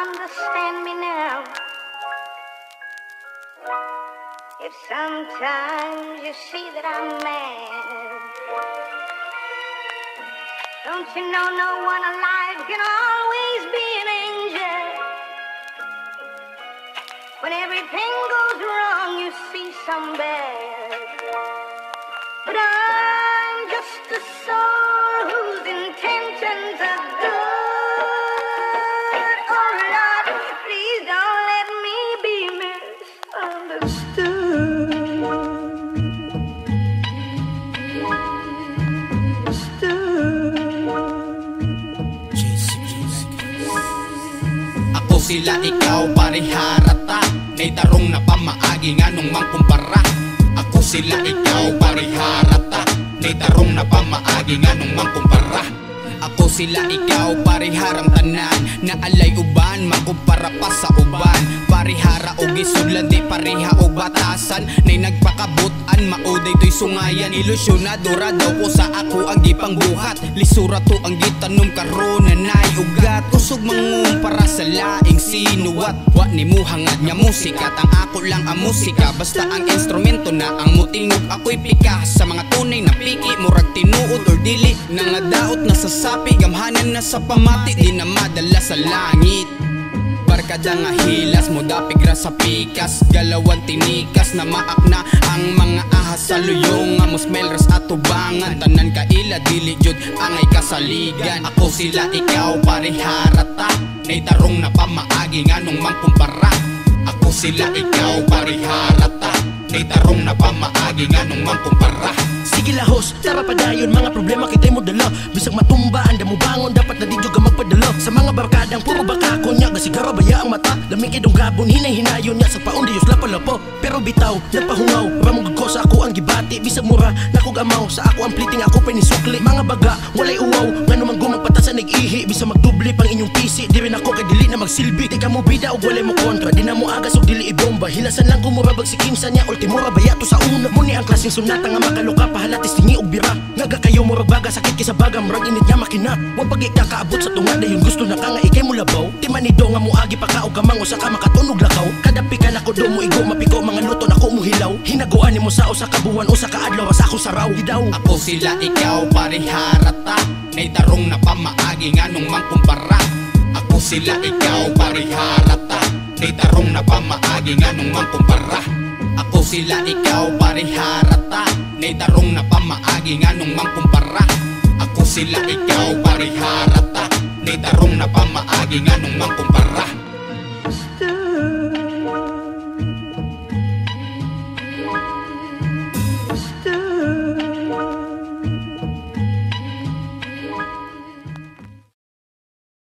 understand me now. If sometimes you see that I'm mad, don't you know no one alive sila ikaw pariharata. May tarong na pamaagi nga nung mangkumpara? Ako sila ikaw pariharata. May tarong na pamaagi nga nung mangkumpara sila ikaw pariharang tanan. Na alay uban magkumpara pa sa uban. Parihara o gisudlan di pariha o batasan. Nay nagpakabutan mauday to'y sungayan. Ilusyonado ra daw ko sa ako ang gipang buhat Lisura to ang gitanong karon na nay. Ugat Usog mangum para sa laing sinuwat. Wa ni mo hangad nga musika Tang ako lang ang musika. Basta ang instrumento na ang mutingog Ako'y pika. Sa mga tunay na piki Murag tinuod or dili. Nangadaot na sa sapi Gamhanan na sa pamati Di na madala sa langit. Barkada nga hilas mo dapigra sa pikas. Galawan tinikas na maak na ang mga ahas sa luyong. Nga musmelras at tubangan Tanan ka ila dili jud angay kasaligan. Ako sila ikaw pariharata. Nay tarong na pamaagi nga nung mangkumpara Ako sila ikaw pariharata. Nay tarong na pamaagi nga nung mangkumpara Sige lahos, tara padayon Mga problema kita'y mo dala Bisag matumba, anda mo bangon Dapat na di ka magpadala. Sa mga barkadang puro baka Konya, gasigara baya ang mata. Lamig idong gabon, hinay hinayon niya Sa paon diyos lapalapo. Pero bitaw, nagpahungaw Ramog ko sa ako ang gibati. Bisag mura, nakog amaw Sa ako ang pliting, ako pinisukli Mga baga, walay uwaw Nga naman gumagpata sa nag-ihi. Bisa magdubli pang inyong pisi Di rin ako kay dili na magsilbi. Di ka mo bida o walay mo kontra Di na mo agas o dili Hilasan lang kumurabag si Kimsa niya. Ultimura baya to sa una. Muni ang klaseng sunata nga makaluka Pahalatis tingi og bira. Ngaga kayo murag baga sakit kisa baga. Murag init nga makina. Huwag pag ikakaabot sa tunga Dayon gusto na ka ikay mo labaw. Di manido nga mo agi pa ka o gamang Usa ka makatunog lakaw. Kadapi ka na ko mo igo Mapiko mga luto na ko mo hilaw. Hinaguan ni mo sa usa ka buwan Usa ka adlaw sa ako saraw Hidaw Ako sila ikaw pariharata. Nay tarong na pamaagi nga nung mangkumpara. Ako sila ikaw pariharata Tarong na pamaagi nga nung mangkumpara Ako sila ikaw pariharata. Nay tarong na pamaagi nga nung mangkumpara Ako sila ikaw pariharata. Nay tarong na pamaagi nga nung mangkumpara